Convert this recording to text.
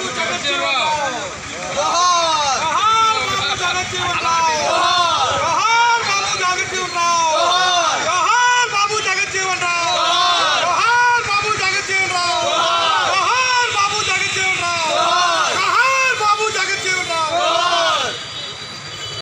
Let's go.